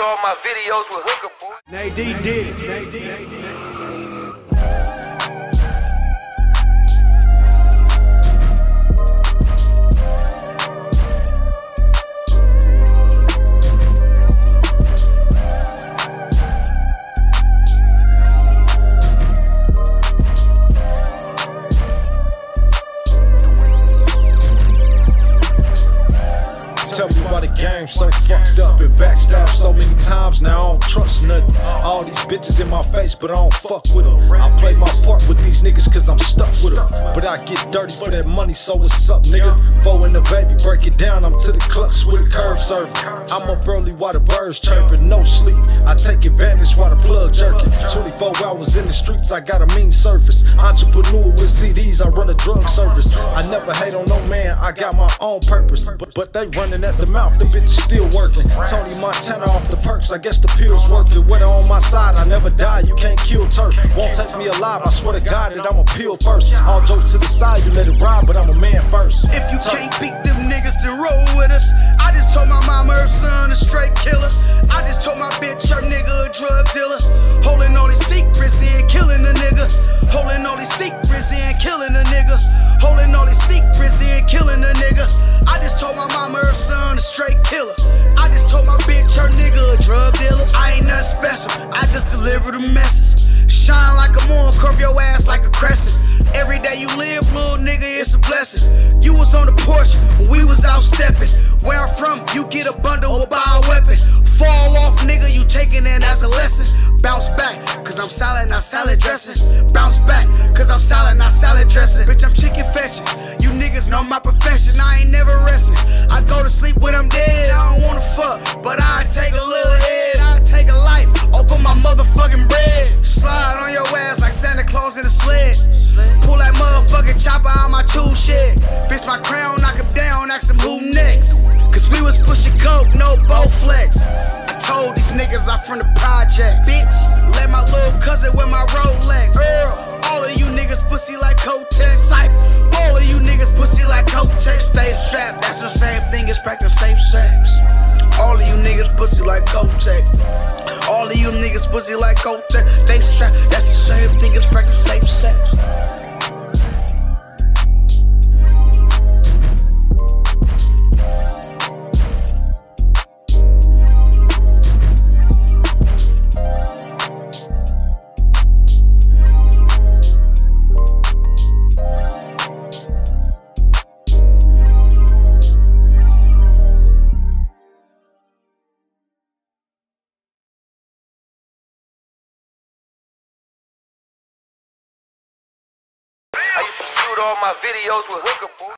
all my videos with hooker boy. It. Nadine did. The game so fucked up and backstabbed so many times now I don't trust nothing. All these bitches in my face, but I don't fuck with them. I play my part with these niggas cause I'm stuck with them. But I get dirty for that money, so what's up, nigga? Four in the baby, break it down, I'm to the clutch with a curve server. I'm up early while the birds chirping, no sleep. I take advantage while the plug jerking. 24 hours in the streets, I got a mean surface. Entrepreneur with CDs, I run a drug service. I never hate on no man, I got my own purpose. But, but they running at the mouth, the bitch is still working. Tony Montana off the perks, I guess the pills working. Weather on my side, I never die, you can't kill turf. Won't take me alive, I swear to God that I'm a pill first. All jokes to the side, you let it ride, but I'm a man first. If you can't beat them niggas, then roll with us. I just told my mama her son a straight killer. I just told my bitch her nigga a drug dealer. Holding all these secrets in, killing a nigga. Holding all these secrets in, killing a nigga. Holding all these secrets in, killing a nigga. I just told my mama her son a straight killer. I just told my bitch her nigga a drug dealer. I ain't nothing special, I just deliver the message. Shine like a moon, curve your ass like a crescent. Every day you live, little nigga, it's a blessing. You was on the porch when we was out stepping. Where I'm from, you get a bundle or buy a weapon. Fall off, nigga, you taking it as a lesson. Bounce back, cause I'm salad, not salad dressing. Bounce back, cause I'm salad, not salad dressing. Bitch, I'm chicken fetching. You niggas know my profession, I ain't never resting. I go to sleep when I'm dead, I don't wanna in a sled. Pull that motherfucking chopper out my tool shed. Fix my crown, knock him down, ask him who next. Cause we was pushing coke, no Bowflex. I told these niggas I'm from the projects. Bitch, let my little cousin wear my Rolex. Earl, all of you niggas pussy like Kotex. Sype, all of you niggas pussy like Kotex. Stay strapped, that's the same thing as practice safe sex. All of you niggas pussy like Kotex. All of you niggas pussy like Kotex. Stay strapped, that's the same thing as practice safe sex. All my videos with hooker boy.